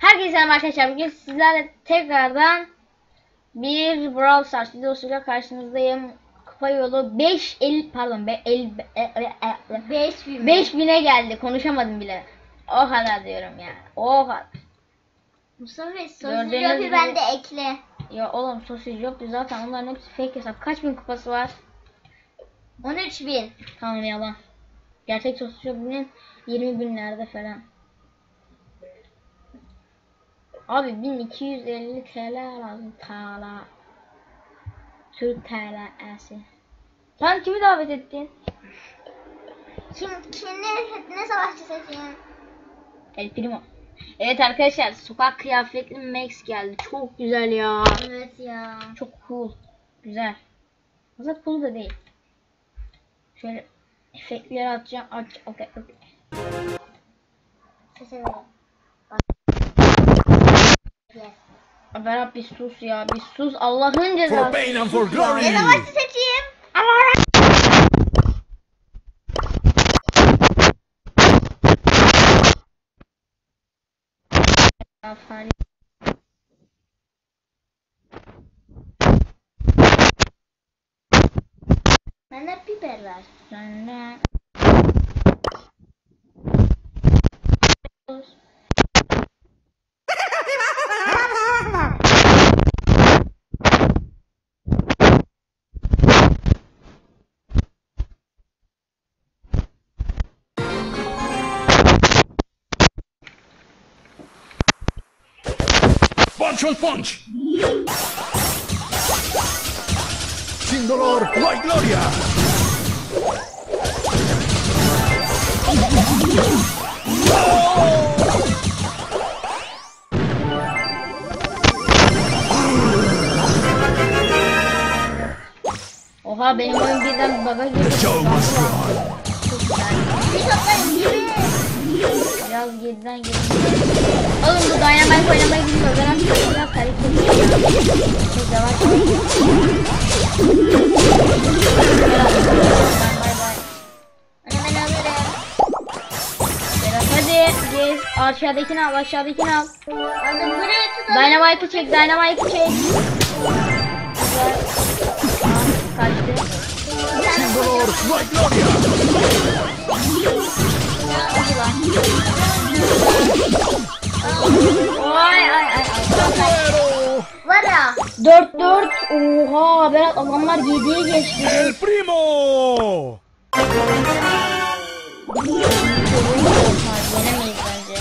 Herkese selam arkadaşlar. Bugün sizlerle tekrardan bir Brawl Stars videosuyla karşınızdayım. Kupa yolu 5 el pardon 5 el 5 bin. 5000'e geldi. Konuşamadım bile. O kadar diyorum ya. O kadar. Mustafa Bey sosyal gibi- bende ekle. Ya oğlum sosyal yoktu zaten onların hepsi fake hesap. Kaç bin kupası var? 13 bin. Tamam yalan. Gerçek sosyal bugün 20 binlerde falan. Abi 1250 TL lazım TL. Türk TL'si. Sen kimi davet ettin? Kim kimle ne savaşçı seçeyim? El Primo. Evet arkadaşlar sokak kıyafetli Max geldi. Çok güzel ya. Evet ya. Çok cool. Güzel. Aslında cool da değil. Şöyle efektleri atacağım. Aç, okay, okay. Yes. Berat bir sus ya. Bir sus. Allah'ın For cezası. pain and for glory. Ne savaşçı seçeyim? Aferin. Bende biber var. Sonra... Punch punch. Sin dolor, no hay gloria. Oha benim oyun birden bug'a girdi. Show must go on. Bir toplayın gibi. Biraz geriden girdi. Oğlum bu Dynamite oynamaya gidiyor. Ben artık biraz ediyorum. Çok yavaş. Hadi gez. Aşağıdakini al aşağıdakini al. Dynamite'ı çek Dynamite'ı çek. Güzel. Kaçtı. Sin dolor, no hay gloria. Ay ay ay. ay. Pero. Var ya. 4-4. Oha Berat adamlar 7'ye geçti. El primo. Yenemeyiz bence.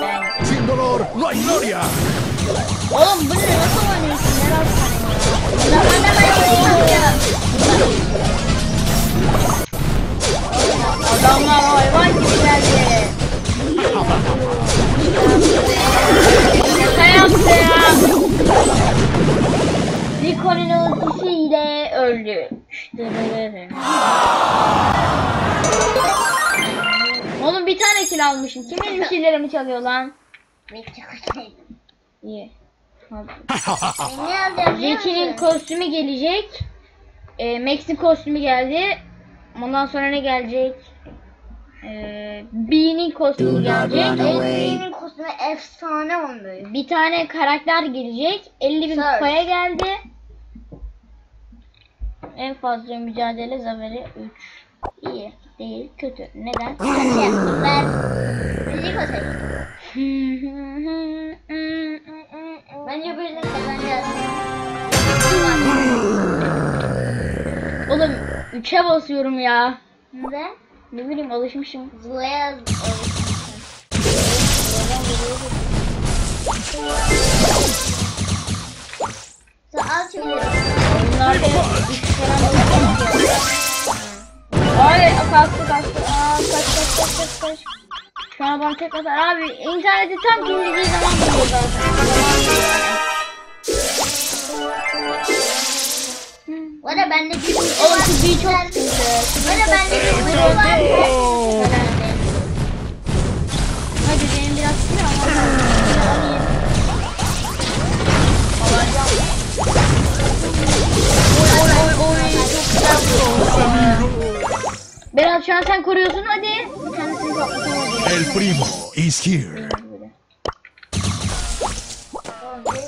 Bence. Sin dolor, no hay gloria. Oğlum bu ne nasıl oynuyorsun? Ne Bana ben oynayacağım. Adamlar hayvan yaptı ya. Rico'nun ultisiyle öldü. İşte böyle. Oğlum bir tane kill almışım. Kim benim killerimi çalıyor lan? İyi. Musun? kostümü gelecek. E, Max'in kostümü geldi. Ondan sonra ne gelecek? E, Bee'nin kostümü gelecek. Elbinin kostümü efsane olmuş. Bir tane karakter gelecek. 50 bin Search. kupaya geldi. En fazla mücadele zaferi 3. İyi. Değil. Kötü. Neden? Ben fizik olsaydım. Bence birine kazanacağız. Oğlum 3'e basıyorum ya. Ne? Ne bileyim alışmışım. Zula'ya Sen Oyunlarda üç falan alışmışım. Ay kalktı kalktı. Aa kaç kaç kaç kaç kaç. Şu an bana tek atar. Abi interneti tam dinlediği zaman buluyor zaten. Arada bende bir Oğlum şu büyü çok. Bu arada bende bir var. Berat şu an sen koruyorsun hadi. El primo is here.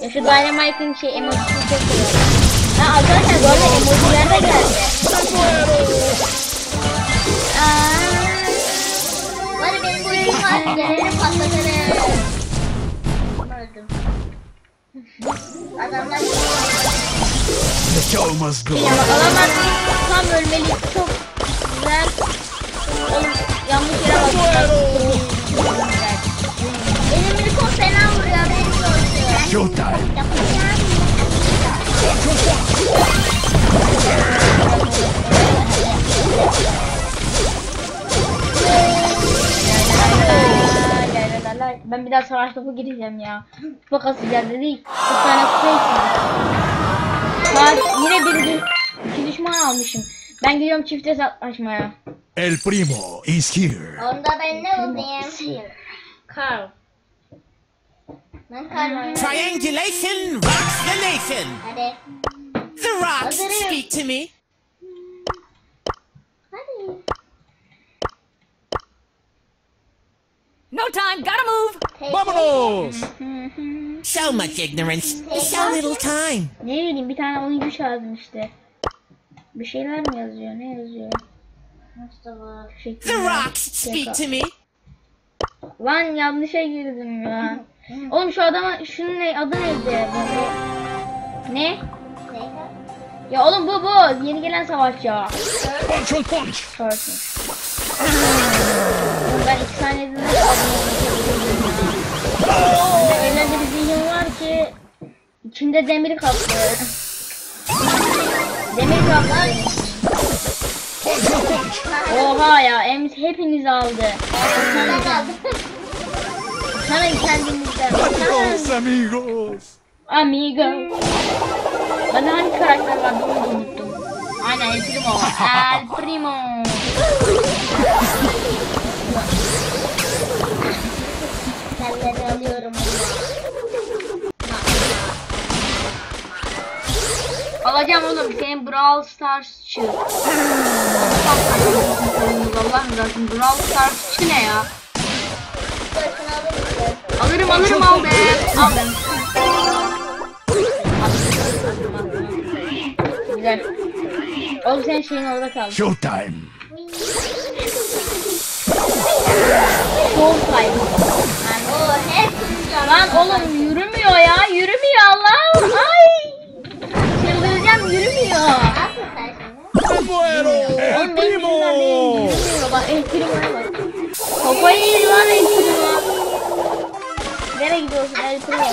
Ya şu Dynamite'ın şey emojisini çok seviyorum. Ha arkadaşlar bu arada emojiler de geldi. Aa, Var ya benim bu elim var. Gelelim patlatırım. Öldüm. Adamlar show must go ya bak adamlar tam ölmeli. Çok güzel. Oğlum yanlış yere bak. benim Rico fena vuruyor. Benim de Showtime. Yapacağım. Ben bir daha savaş topu gireceğim ya. Kupa kasacağız dedik. Bir tane kupa yine bir iki düşman almışım. Ben gidiyorum çifte hesaplaşmaya. El primo is here. Onda ben ne olayım? Carl. Ben karmayım. Triangulation rocks the nation. Hadi. The rocks Hazırım. speak to me. Hadi. No time, gotta move. Tek- Vámonos. So much ignorance, so little time. ne bileyim bir tane oyuncu yazdım işte. Bir şeyler mi yazıyor? Ne yazıyor? Mustafa. The rocks speak to me. Lan yanlışa girdim ya. Oğlum şu adama şunun ne adı neydi? Ne? Neyse. Ya oğlum bu bu yeni gelen savaşçı. Punch on punch. Oğlum ben iki saniyede Öyle bir zihin var ki içinde demir kaplı. On punch. Oha ya em hepiniz aldı. Ben aldım. Sana kendinizden. Adios amigos. Amigo. Bana hangi karakter var bunu da unuttum. Aynen El Primo. El Primo. Benleri alıyorum. Alacağım oğlum senin Brawl Stars'çı. Allah'ım zaten Brawl Stars'çı ne ya? Alırım alırım aldım. Aldım. Güzel. Oğlum senin şeyin orada kaldı. Showtime. Show time. Oo hep. Lan oğlum yürümüyor ya. Yürümüyor Allah'ım. Ay. Çıldıracağım yürümüyor. Muero. El primo. Yürümüyor. Bak El Primo'ya bak. Kafayı yedi lan El Primo. Nereye gidiyorsun El Primo?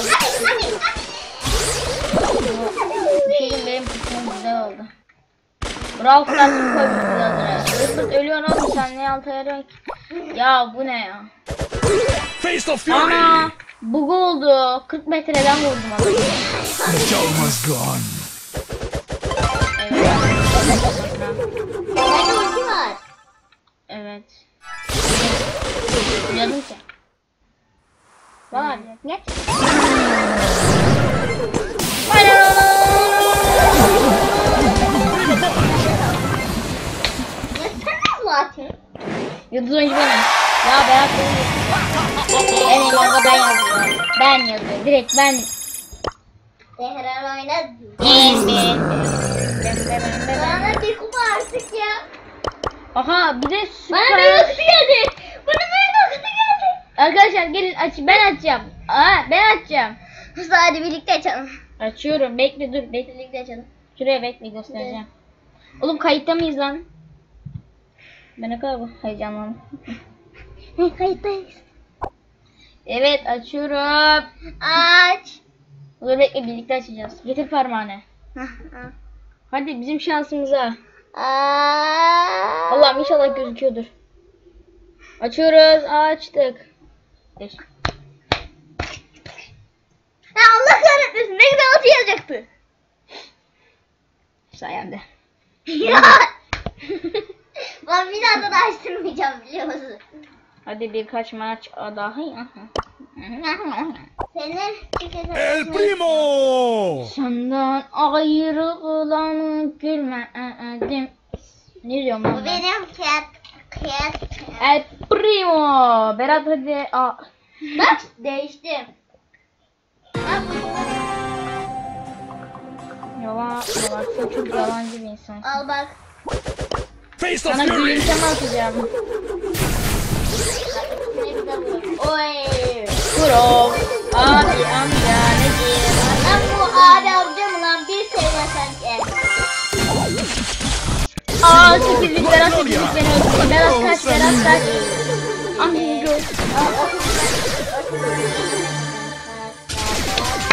Şey diyeyim, benim kısmım güzel oldu. Brawl Stars'ı koymuşuz adına. Rıfıt ölüyor oğlum sen ne alta yarıyor ki? Ya bu ne ya? Face of Ana fury. bug oldu. 40 metreden vurdum adamı. The show must go Bende ulti var. Evet. Biliyordum ki. Var. Ne? Yıldız oyuncu benim. Ya Berat benim. En iyi orada ben yazıyorum. Ben yazıyorum. Direkt ben. Zehra oynadı. Evet. Bana bir kupa artık ya. Aha bir de Bana süper. bir kutu geldi. Bana bir kutu geldi. Arkadaşlar gelin aç ben açacağım. Aa ben açacağım. Mustafa hadi birlikte açalım. Açıyorum. Bekle dur. Bekle. Birlikte açalım. Şuraya bekle göstereceğim. Oğlum kayıtta mıyız lan? Ben ne kadar heyecanlandım. Kayıttayız. Evet açıyorum. Aç. Dur bekle birlikte açacağız. Getir parmağını. Hadi bizim şansımıza. Allah'ım inşallah gözüküyordur. Açıyoruz. Açtık. Geç. Ya Allah kahretmesin ne güzel atı yazacaktı. Sayende. ya. ben bir daha da açtırmayacağım biliyor musun? Hadi birkaç maç daha. Senin çünkü El primo. Senden ayrılan gülmedim. Ne diyorum Bu ben? benim cat. Kıyas. El Primo. Berat hadi. Aa. Bak değiştim. Bak bu- Yalan. Yalan. Sen çok yalancı bir insansın. Al bak. Face the Sana fury. gülümseme atacağım. Bu. Oy. Kuro. Amca ne diyeyim. Lan bu abi amcam lan bir sevmesen ki. Aa sekizlik Berat sekizlik beni öldürdü. Berat kaç Berat kaç. Amigo.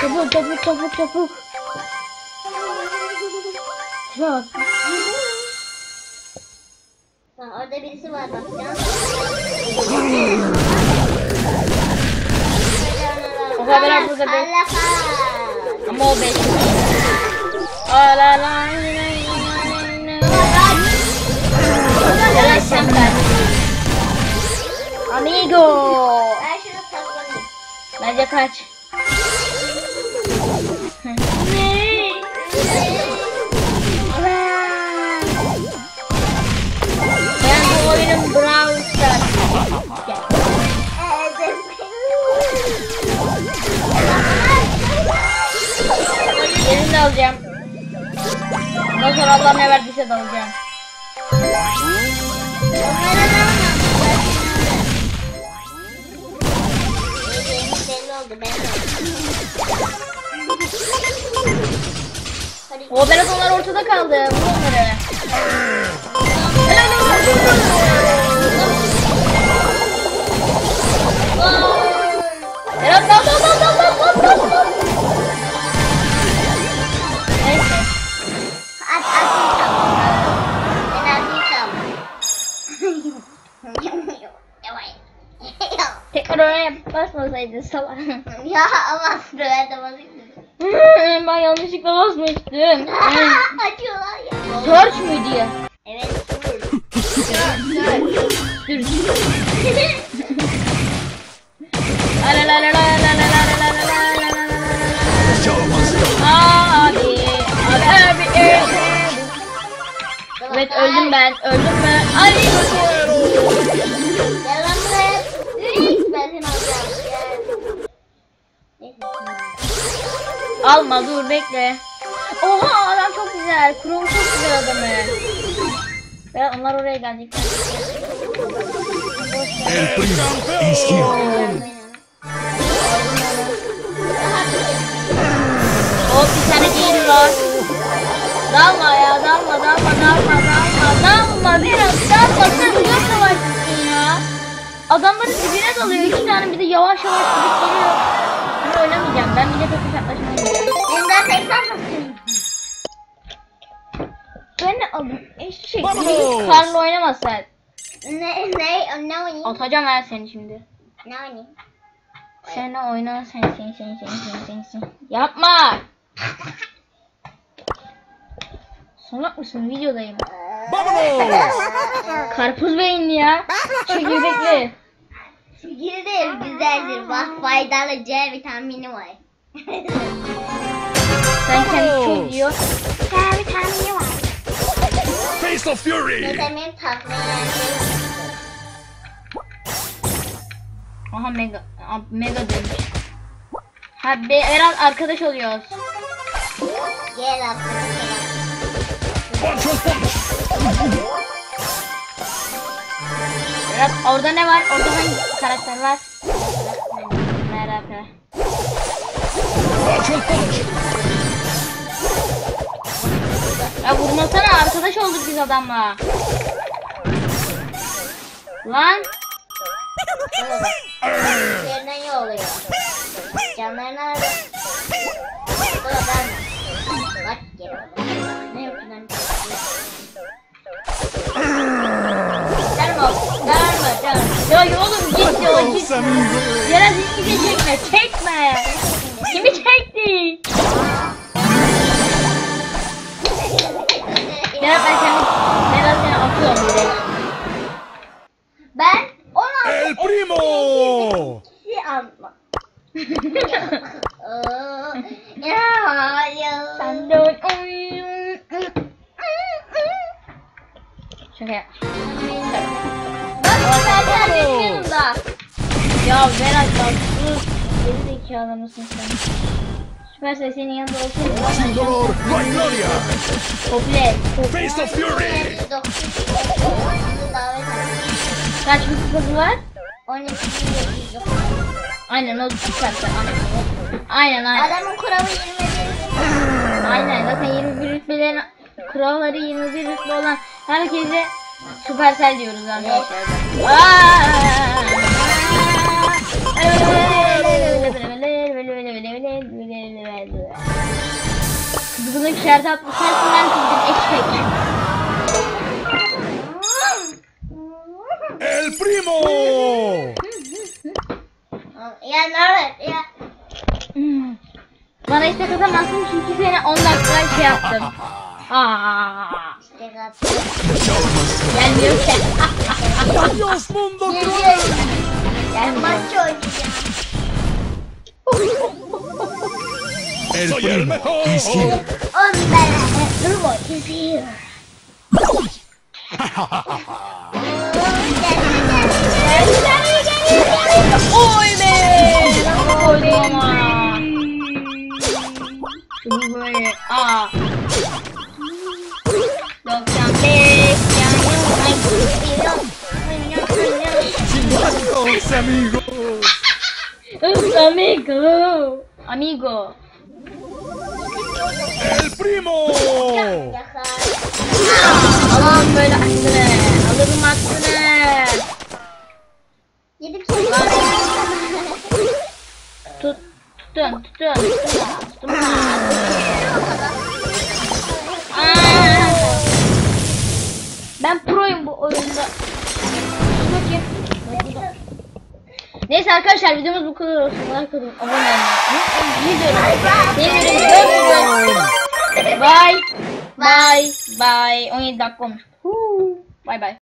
Çabuk çabuk çabuk çabuk. Bak. Orada birisi var bak. Can. var burada be. Ama Amigo. Ben şunu saklanayım. Bence kaç. ben bu oyunun bravo alacağım. Ondan sonra Allah ne verdiyse de alacağım. O Berat onlar ortada kaldı. Vur onları. Helal olsun. Berat dal dal dal dal dal dal dal basmasaydın salak. ya ama döver de basmıştım. ben yanlışlıkla basmıştım. Acıyorlar ya. Search mü diye? Evet. Search. Search. la la la la. Evet öldüm ben. Öldüm ben. Ay. Alma dur bekle. Oha adam çok güzel, kurum çok güzel adamı. Ben onlar oraya gelecek. El primo is here. Hop bir tane değil var. Dalma ya, dalma, dalma, dalma, dalma, dalma. Biraz dalma, sen uzak savaşçısın ya. Adamların dibine dalıyor. İki tane bir de yavaş yavaş gidip geliyor. Ben oynamayacağım. Ben bir de takım Ben aldım? Eşek. Karla oynama sen. Ne ne ne oynayayım? Atacağım ben seni şimdi. Ne oynayayım? Sen oyna sen sen sen sen sen sen sen. Yapma. Salak mısın? Videodayım. Karpuz beyinli ya. Çekirdekli. Fikir değil güzeldir. Bak faydalı C vitamini var. Sen kendi çok diyor. C vitamini var. Blaze of Fury. Aha mega mega demiş. Ha be Eren arkadaş oluyoruz. Gel arkadaş. Berat orada ne var? Orada hangi karakter var? Merak et. Ya vurmasana arkadaş olduk biz adamla. Lan Yerden yolluyor. Canlarını aradı. Bu da ben. Bak geri. Ne yapıyorsun lan? Darma, darma, darma. Ya oğlum git ya git. hiçbir şey çekme, çekme. Mısın sen? Süperse senin yanında olsaydı Sin dolor, no hay gloria. Komple. Face of Fury. 900 davet ettim. Kaç bir kupası var? 12.709. Aynen o süperse. Aynen. Aynen. Adamın kuralı 21. Aynen zaten 21 rütbelerin kuralları 21 rütbe olan herkese Supercell diyoruz arkadaşlar. Kızgınlık şerdi atmış sensinden kızgın eşek. El primo. Ya Norbert ya. Bana istek atamazsın çünkü seni 10 dakika şey yaptım. Aa, İşte kat. gelmiyor ki. Adios mundo cruel. Gelmiyor. Maç oynayacağım. El Soy el mejor. On bana. Turbo is here. Oy be! Nasıl koydum ama? Şunu böyle, aa. 95 Chingos, amigos. Amigo. Amigo. El primo. Alan böyle hakkını. Alırım hakkını. Yedim seni. Tut, tutun, tutun, tutun. Tutun. Ben proyum bu oyunda. Neyse arkadaşlar videomuz bu kadar olsun. Like atın, abone. Videoyu beğenin. Bye. Bye. Bye. 17 dakika olmuş. Bye bye.